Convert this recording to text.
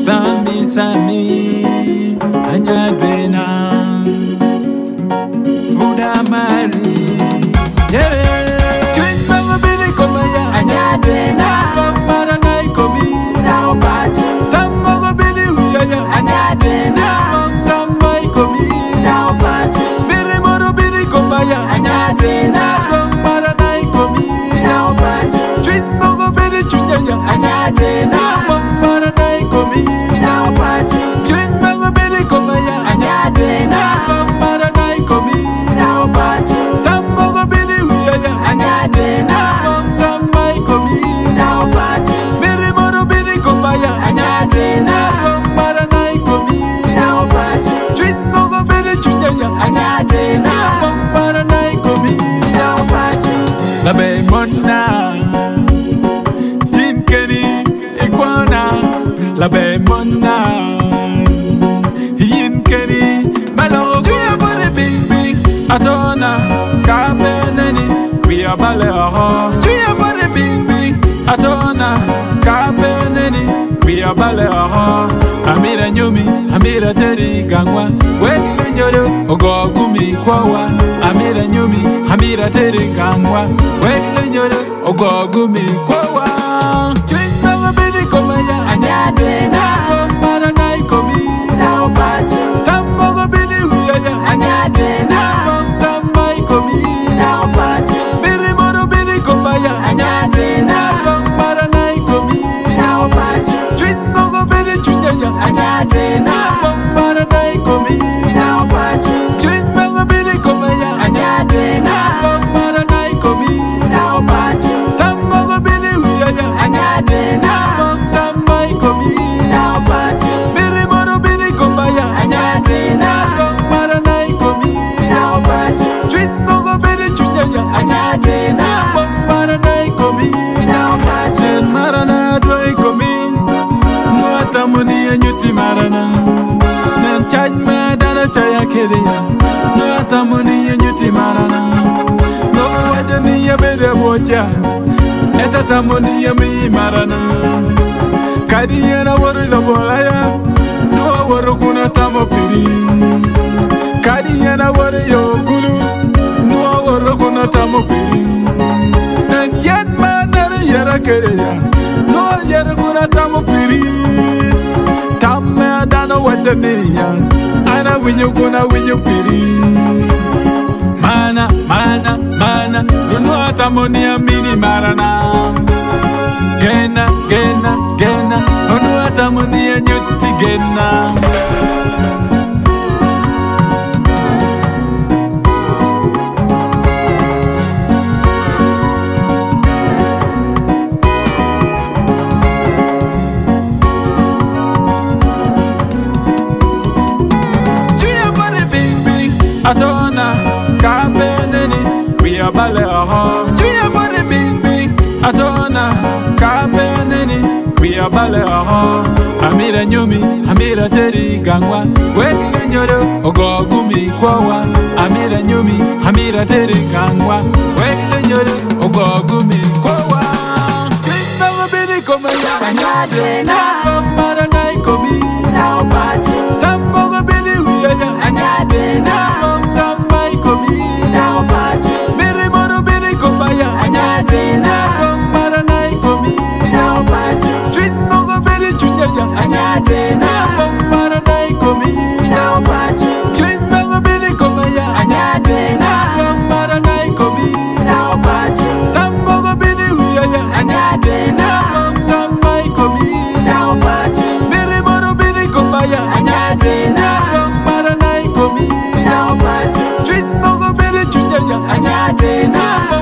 Sami sami anyadena Fuda mari Yeah Yin keni Malo Tuya body bing bing. Atona Kabeneni Kuya bale oho Tuya body bing bing. Kuya Amira nyumi Amira teri gangwa. Wele nyoro Ogogumi kwawa. Amira nyumi Amira teri gangwa. Wele nyoro Ogogumi kwawa birimo rubiri gobaya nakombara naikomi twinogo biri cunyaya Nuata muni ya nyuti marana Nem chaj ma dana chaya kedeya Nuata muni ya nyuti marana No waja ni ya bede bocha Etata muni ya mi marana Kadi ya na waru la bolaya Nuwa waru kuna tamo piri Kadi ya na waru yo kulu Nuwa waru kuna tamo piri En yen manere yere kereya No yere kuna tamo piri dano niya Ana winyu kuna winyu piri Mana, mana, mana Nunu atamo niya mini marana. Gena, gena, gena Nunu atamo niya nyuti gena Atona Kabeneni Kuya bale oho Tuya bing bing Atona Kabeneni Kuya bale oho Amira nyumi Amira teri gangwa Wele nyoro Ogogumi kwawa Amira nyumi Amira teri gangwa Wele nyoro Ogogumi kwawa Twinga wabini komaya Anyadena Kamara nai komi